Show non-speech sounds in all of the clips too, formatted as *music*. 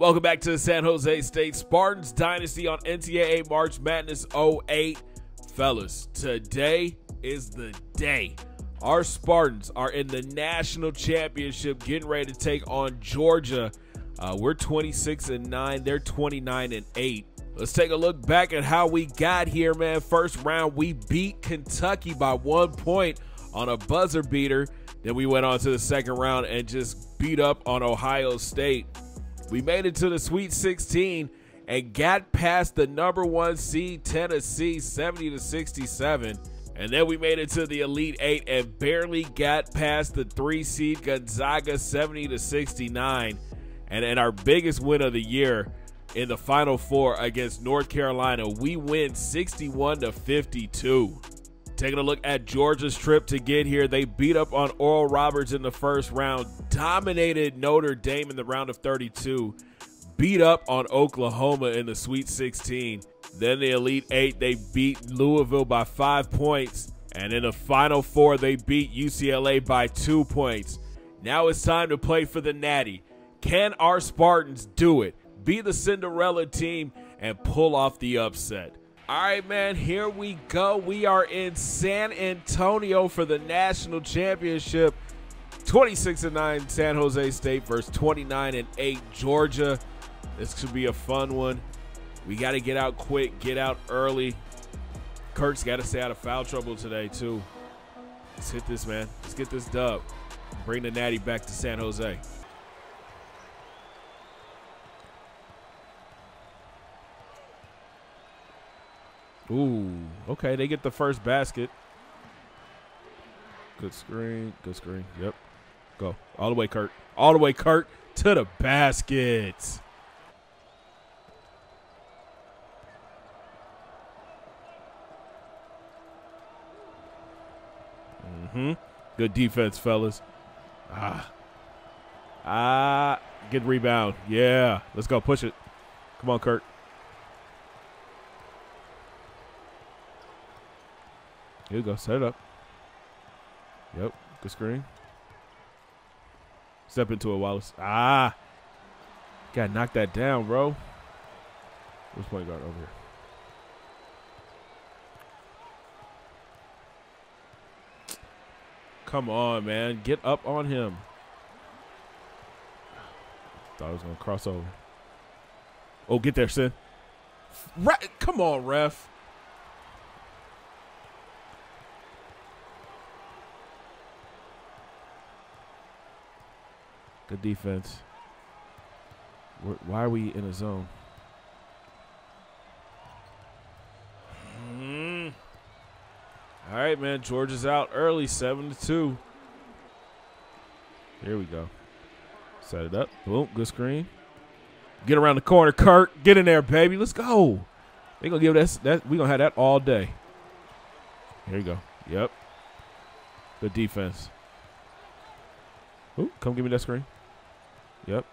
Welcome back to the San Jose State Spartans Dynasty on NCAA March Madness 08. Fellas, today is the day. Our Spartans are in the national championship getting ready to take on Georgia. Uh, we're 26 and 9, they're 29 and 8. Let's take a look back at how we got here, man. First round, we beat Kentucky by one point on a buzzer beater. Then we went on to the second round and just beat up on Ohio State. We made it to the Sweet 16 and got past the number one seed Tennessee 70 to 67. And then we made it to the Elite Eight and barely got past the three seed Gonzaga 70 to 69. And in our biggest win of the year in the Final Four against North Carolina, we win 61 to 52. Taking a look at Georgia's trip to get here, they beat up on Oral Roberts in the first round, dominated Notre Dame in the round of 32, beat up on Oklahoma in the Sweet 16. Then the Elite Eight, they beat Louisville by five points. And in the Final Four, they beat UCLA by two points. Now it's time to play for the Natty. Can our Spartans do it? Be the Cinderella team and pull off the upset. All right, man, here we go. We are in San Antonio for the national championship. 26 and 9 San Jose State versus 29 and 8 Georgia. This should be a fun one. We got to get out quick, get out early. Kirk's got to stay out of foul trouble today, too. Let's hit this, man. Let's get this dub. Bring the Natty back to San Jose. Ooh, okay. They get the first basket. Good screen. Good screen. Yep. Go. All the way, Kirk. All the way, Kirk, to the basket. Mm-hmm. Good defense, fellas. Ah. Ah. Good rebound. Yeah. Let's go. Push it. Come on, Kirk. Here we go. Set it up. Yep. Good screen. Step into it, Wallace. Ah. Gotta knock that down, bro. Where's point guard over here? Come on, man. Get up on him. Thought I was going to cross over. Oh, get there, Sin. Re Come on, ref. Good defense. Why are we in a zone? Mm. All right, man. George is out early, seven to two. Here we go. Set it up. Boom. Good screen. Get around the corner, Kirk. Get in there, baby. Let's go. They gonna give us that. We gonna have that all day. Here you go. Yep. Good defense. Ooh, come give me that screen. Yep.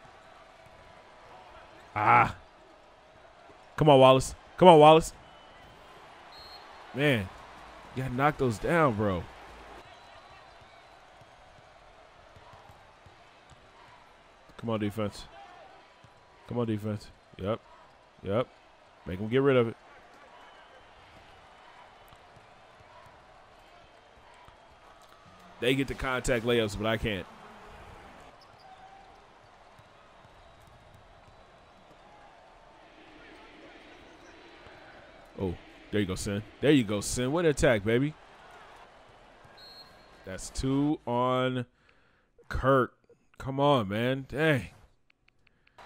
Ah. Come on, Wallace. Come on, Wallace. Man, you gotta knock those down, bro. Come on, defense. Come on, defense. Yep. Yep. Make them get rid of it. They get the contact layups, but I can't. Oh, there you go, Sin. There you go, Sin. What an attack, baby. That's two on Kirk. Come on, man. Dang.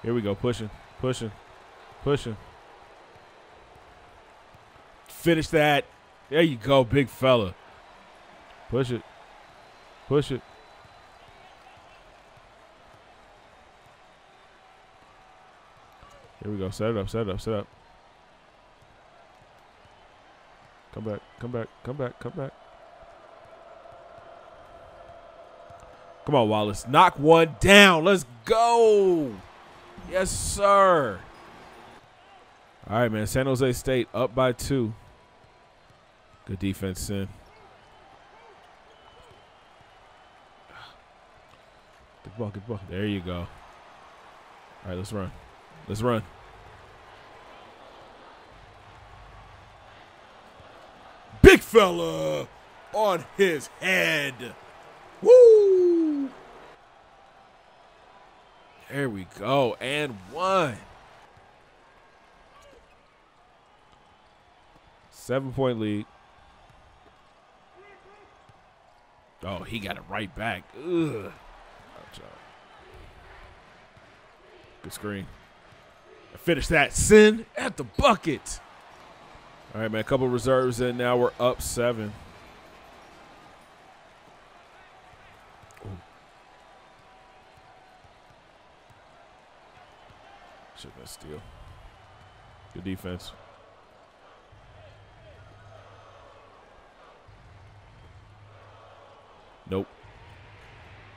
Here we go. Pushing, pushing, pushing. Finish that. There you go, big fella. Push it. Push it. Here we go. Set it up, set it up, set it up. Come back, come back, come back, come back. Come on, Wallace. Knock one down. Let's go. Yes, sir. All right, man. San Jose State up by two. Good defense, Sin. Good ball, good ball. There you go. All right, let's run. Let's run. Big fella on his head. Woo! There we go. And one. Seven point lead. Oh, he got it right back. Ugh. Good screen. Finish that. Sin at the bucket. All right, man. A couple reserves in. Now we're up seven. Should have steal. Good defense. Nope.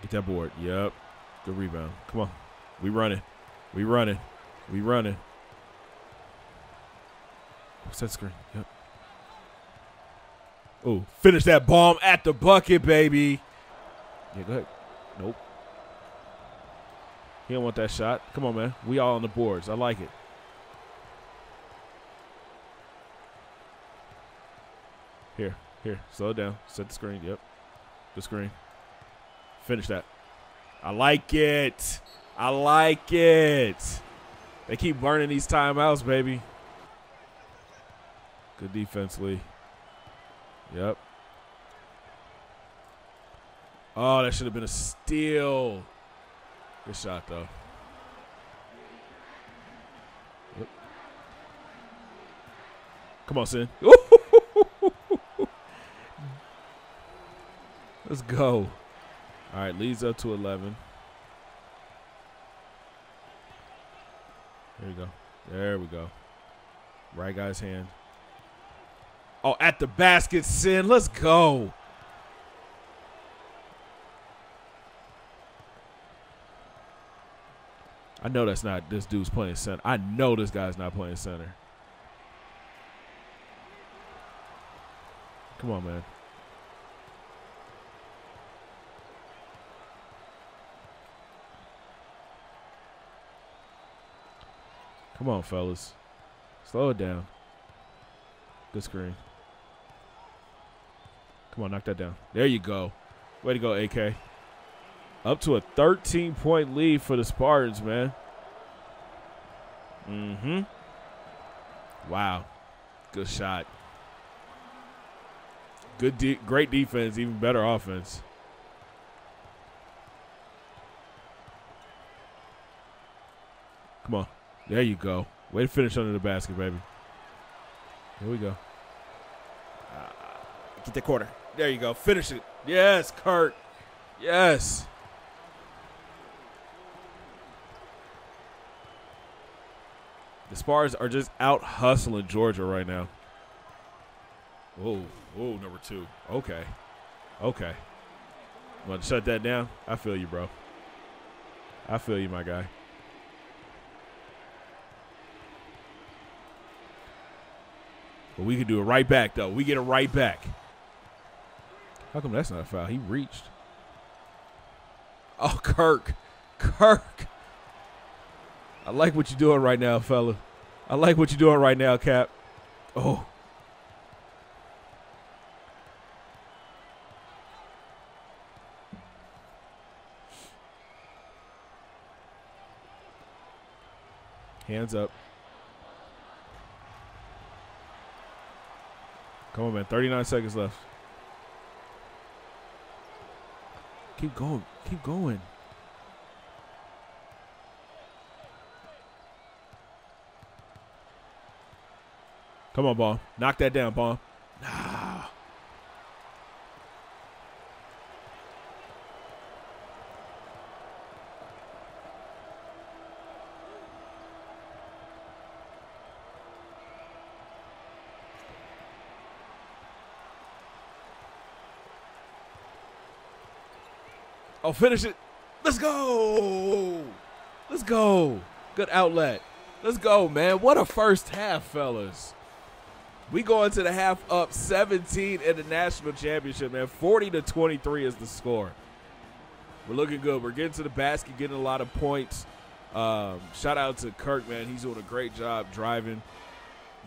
Get that board. Yep. Good rebound. Come on. We running. We running. We running. Set screen. Yep. Oh, finish that bomb at the bucket, baby. Yeah, go ahead. Nope. He don't want that shot. Come on, man. We all on the boards. I like it. Here, here. Slow down. Set the screen. Yep. The screen. Finish that. I like it. I like it. They keep burning these timeouts, baby. Good defense, Lee. Yep. Oh, that should have been a steal. Good shot, though. Yep. Come on, Sin. *laughs* Let's go. All right, leads up to 11. There we go. There we go. Right guy's hand. Oh, at the basket, Sin. Let's go. I know that's not this dude's playing center. I know this guy's not playing center. Come on, man. Come on, fellas. Slow it down. Good screen. Come on, knock that down. There you go. Way to go, AK. Up to a 13 point lead for the Spartans, man. Mm hmm. Wow. Good shot. Good, de great defense, even better offense. Come on. There you go. Way to finish under the basket, baby. Here we go. Uh, get the quarter. There you go. Finish it. Yes, Kirk. Yes. The Spars are just out hustling Georgia right now. Oh, oh, number two. Okay. Okay. Want to shut that down? I feel you, bro. I feel you, my guy. But we can do it right back, though. We get it right back. How come that's not a foul? He reached. Oh, Kirk. Kirk. I like what you're doing right now, fella. I like what you're doing right now, Cap. Oh. Hands up. Come on, man. 39 seconds left. Keep going. Keep going. Come on, Bomb. Knock that down, Bomb. Nah. Finish it. Let's go. Let's go. Good outlet. Let's go, man. What a first half, fellas. We go into the half up 17 in the national championship, man. 40 to 23 is the score. We're looking good. We're getting to the basket, getting a lot of points. Um, shout out to Kirk, man. He's doing a great job driving.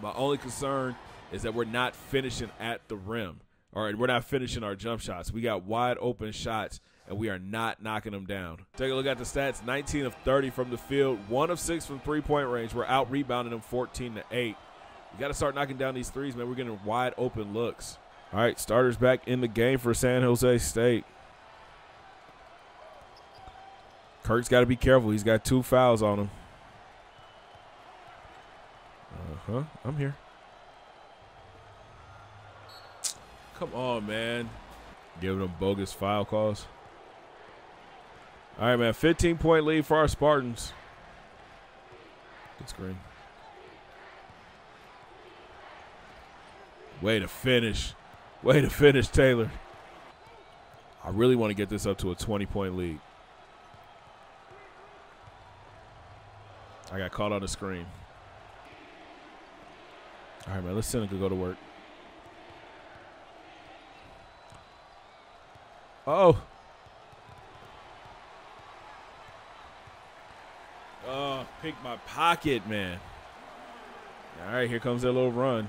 My only concern is that we're not finishing at the rim. All right, we're not finishing our jump shots. We got wide open shots, and we are not knocking them down. Take a look at the stats 19 of 30 from the field, 1 of 6 from three point range. We're out rebounding them 14 to 8. You got to start knocking down these threes, man. We're getting wide open looks. All right, starters back in the game for San Jose State. Kirk's got to be careful. He's got two fouls on him. Uh huh. I'm here. Come on, man. Giving them bogus foul calls. All right, man. 15 point lead for our Spartans. Good screen. Way to finish. Way to finish, Taylor. I really want to get this up to a 20 point lead. I got caught on the screen. All right, man. Let's Seneca go to work. Oh. Oh, pick my pocket, man. All right, here comes that little run.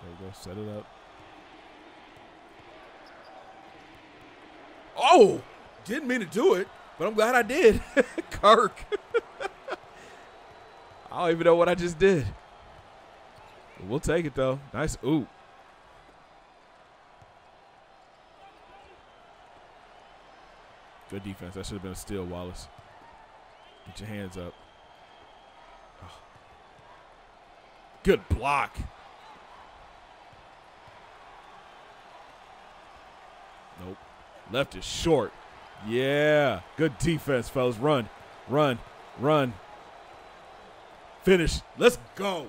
There you go. Set it up. Oh! Didn't mean to do it, but I'm glad I did. *laughs* Kirk. *laughs* I don't even know what I just did. We'll take it though. Nice oop. Good defense. That should have been a steal, Wallace. Get your hands up. Oh. Good block. Nope. Left is short. Yeah. Good defense, fellas. Run, run, run. Finish. Let's go.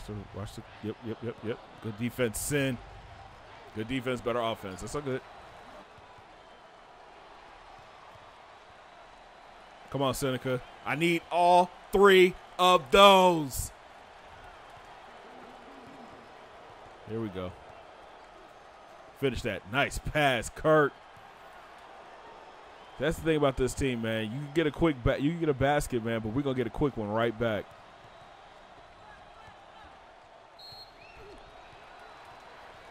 Watch the, watch the, yep, yep, yep, yep. Good defense, Sin. Good defense, better offense. That's so good. Come on, Seneca. I need all three of those. Here we go. Finish that. Nice pass, Kirk. That's the thing about this team, man. You can get a quick back. You can get a basket, man, but we're gonna get a quick one right back.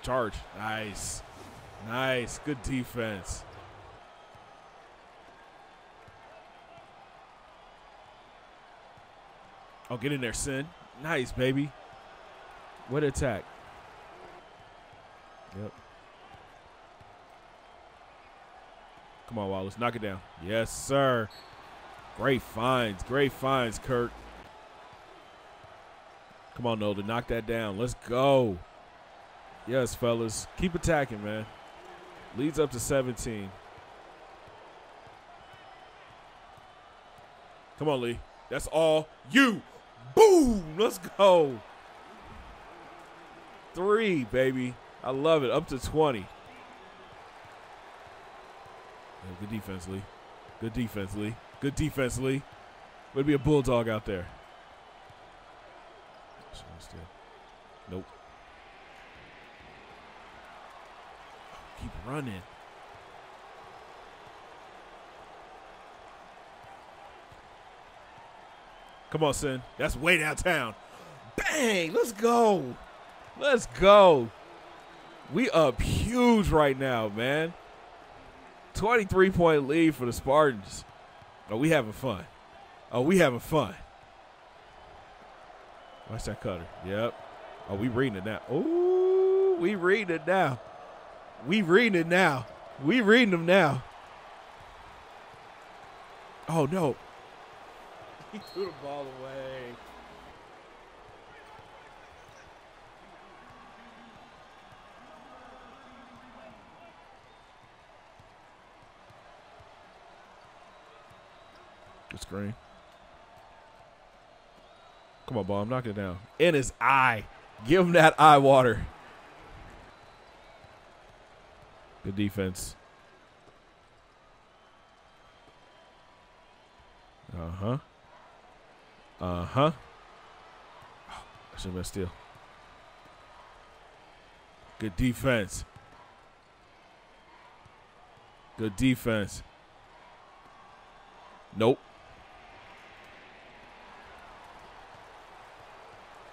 Charge. Nice. Nice. Good defense. Oh, get in there, Sin. Nice, baby. What attack. Yep. Come on, Wallace. Knock it down. Yes, sir. Great finds. Great finds, Kirk. Come on, Nolan. Knock that down. Let's go. Yes, fellas. Keep attacking, man. Leads up to 17. Come on, Lee. That's all you. Boom. Let's go. Three, baby. I love it. Up to 20. Yeah, good defense, Lee. Good defense, Lee. Good defense, Lee. Would be a bulldog out there. Nope. Keep running. Come on, Sin. That's way downtown. Bang! Let's go. Let's go. We up huge right now, man. 23 point lead for the Spartans. Oh, we having fun. Oh, we having fun. Watch that cutter. Yep. Oh, we reading it now. Oh, we reading it now. We reading it now. We reading them now. Oh no. *laughs* He threw the ball away. Good screen. Come on, ball. I'm knocking it down. In his eye. Give him that eye water. Good defense. Uh huh. Uh huh. Oh, that should have been steal. Good defense. Good defense. Nope.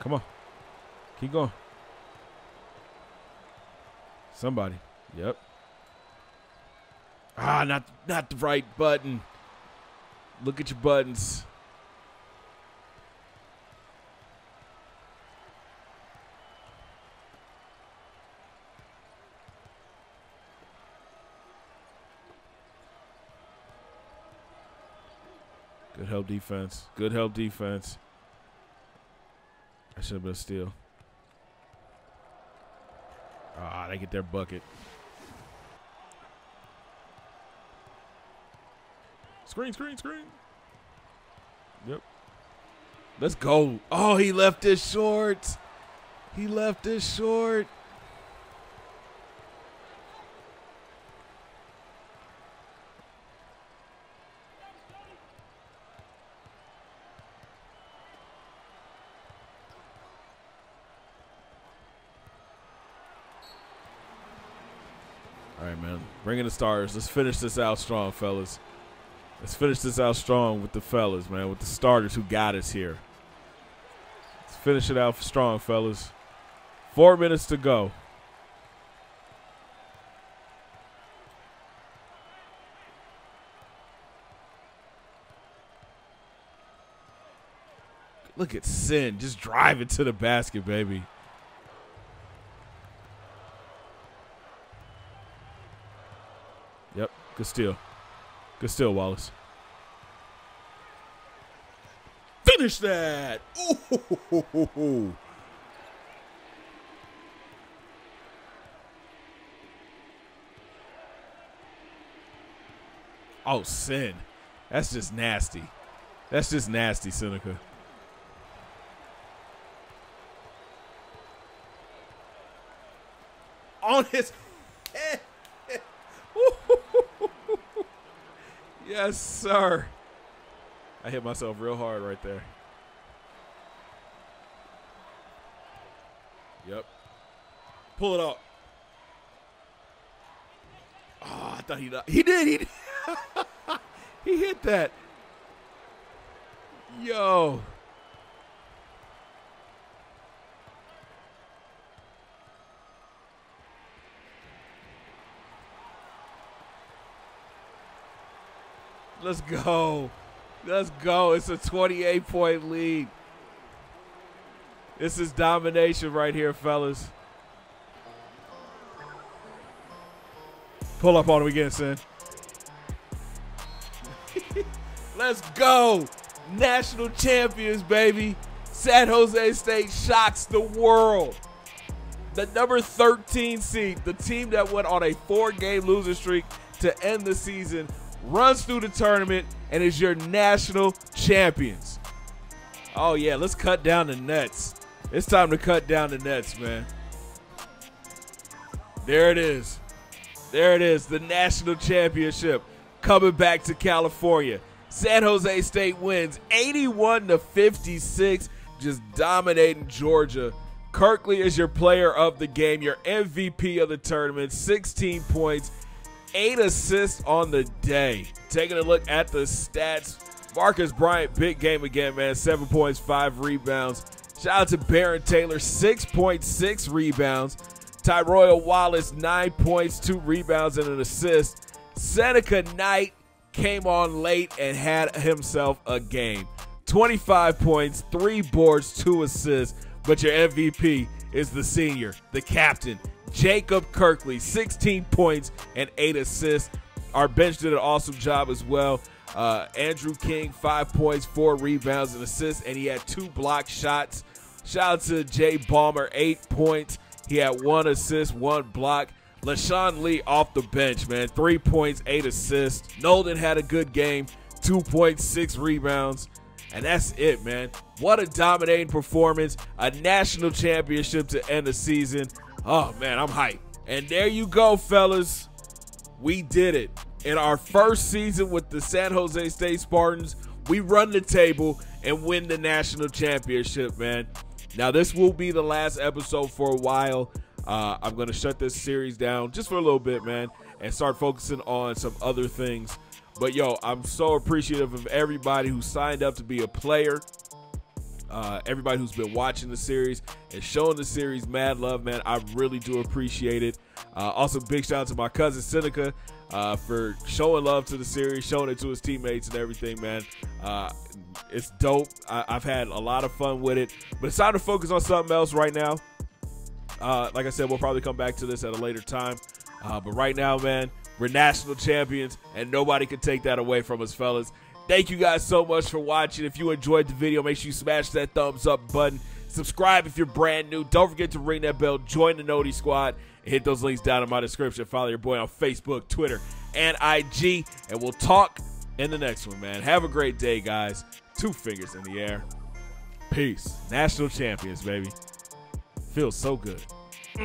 Come on. Keep going. Somebody. Yep. Ah, not not the right button. Look at your buttons. Good help defense. Good help defense. I should have been a steal. Ah, they get their bucket. Screen, screen, screen. Yep. Let's go. Oh, he left it short. He left it short. All right, man. Bring in the stars. Let's finish this out strong, fellas. Let's finish this out strong with the fellas, man, with the starters who got us here. Let's finish it out strong, fellas. Four minutes to go. Look at Sin just driving to the basket, baby. Yep, good steal. Good steal, Wallace. Finish that! Ooh. Oh, sin. That's just nasty. That's just nasty, Seneca. On his head. Yes, sir. I hit myself real hard right there. Yep. Pull it up. Oh, I thought he he did. He did. *laughs* he hit that. Yo. Let's go. Let's go. It's a 28 point lead. This is domination right here, fellas. Pull up on him again, son. *laughs* Let's go. National champions, baby. San Jose State shocks the world. The number 13 seed, the team that went on a four game losing streak to end the season, runs through the tournament and is your national champions. Oh, yeah, let's cut down the nets. It's time to cut down the nets, man. There it is. There it is, the national championship coming back to California. San Jose State wins 81 to 56, just dominating Georgia. Kirkley is your player of the game, your MVP of the tournament, 16 points, eight assists on the day. Taking a look at the stats, Marcus Bryant, big game again, man. Seven points, five rebounds. Shout out to Baron Taylor, 6.6 rebounds. Tyroyle Wallace, nine points, two rebounds, and an assist. Seneca Knight came on late and had himself a game. 25 points, three boards, two assists. But your MVP is the senior, the captain, Jacob Kirkley, 16 points and eight assists. Our bench did an awesome job as well. Uh, Andrew King, five points, four rebounds, and assists, and he had two block shots. Shout out to Jay Balmer, eight points. He had one assist, one block. LaShawn Lee off the bench, man. Three points, eight assists. Nolden had a good game, 2.6 rebounds. And that's it, man. What a dominating performance. A national championship to end the season. Oh, man, I'm hyped. And there you go, fellas. We did it. In our first season with the San Jose State Spartans, we run the table and win the national championship, man. Now, this will be the last episode for a while. uh, I'm going to shut this series down just for a little bit, man, and start focusing on some other things. But yo, I'm so appreciative of everybody who signed up to be a player. Uh, everybody who's been watching the series and showing the series mad love, man. I really do appreciate it. Uh, also, big shout out to my cousin Seneca uh, for showing love to the series, showing it to his teammates and everything, man. Uh, it's dope. I, have had a lot of fun with it, but it's time to focus on something else right now. Uh, like I said, we'll probably come back to this at a later time. Uh, but right now, man, we're national champions, and nobody can take that away from us, fellas. Thank you guys so much for watching. If you enjoyed the video, make sure you smash that thumbs up button. Subscribe if you're brand new. Don't forget to ring that bell. Join the Noti Squad. Hit those links down in my description. Follow your boy on Facebook, Twitter, and IG. And we'll talk in the next one, man. Have a great day, guys. Two fingers in the air. Peace. National champions, baby. Feels so good.